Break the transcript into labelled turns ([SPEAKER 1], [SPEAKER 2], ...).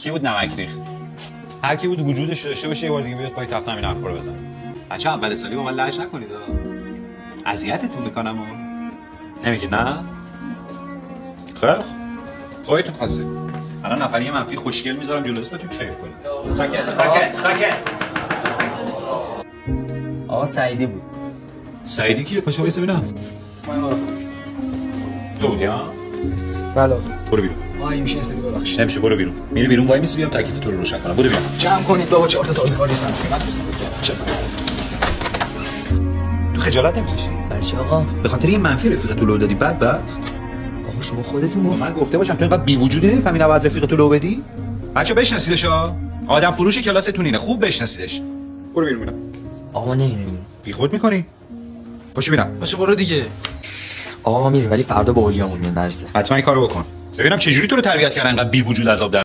[SPEAKER 1] کی بود نمک ریخت؟ هر کی بود وجودش داشته باشه یه بار دیگه بیاد پای تخت همین حرفا رو بزنه.
[SPEAKER 2] بچه اول سالی با من لعش نکنید اذیتتون می‌کنم و نمیگی نه؟
[SPEAKER 1] خیلی خوب خودتون خواسته. الان نفری منفی خوشگل می‌ذارم جلو اسمتون کیف کنید. ساکت ساکت ساکت.
[SPEAKER 3] آقا سعیدی بود.
[SPEAKER 1] سعیدی کیه؟ پاشو ببینم. تو بودی ها
[SPEAKER 3] بله.
[SPEAKER 1] برو بیرون.
[SPEAKER 3] این میشه استدی ببخشید.
[SPEAKER 1] نمیشه برو بیرون. میری بیرون وای میسی بیام تکلیف تو رو روشن کنم. برو بیرون.
[SPEAKER 3] جمع کنید بابا چهار تا تازه کاری من استفاده کردم چه
[SPEAKER 1] تو خجالت نمی‌کشی؟
[SPEAKER 3] بچه آقا.
[SPEAKER 2] به خاطر این منفی رفیق تو لو دادی. بعد بعد.
[SPEAKER 3] آقا شما خودتون گفت.
[SPEAKER 2] من گفته باشم تو اینقدر بی وجودی نمی‌فهمی نباید رفیق تو لو بدی؟
[SPEAKER 1] بچه بشناسیدش ها. آدم فروش کلاستون اینه. خوب بشناسیدش. برو بیرون
[SPEAKER 3] آقا ما نمیریم.
[SPEAKER 1] بی خود می‌کنی؟ پاشو ببینم
[SPEAKER 3] باشه برو دیگه. آقا ما میریم ولی فردا با اولیامون میریم برسه
[SPEAKER 1] حتما این کارو بکن. ببینم چه جوری تو رو تربیت کردن انقدر بی وجود عذاب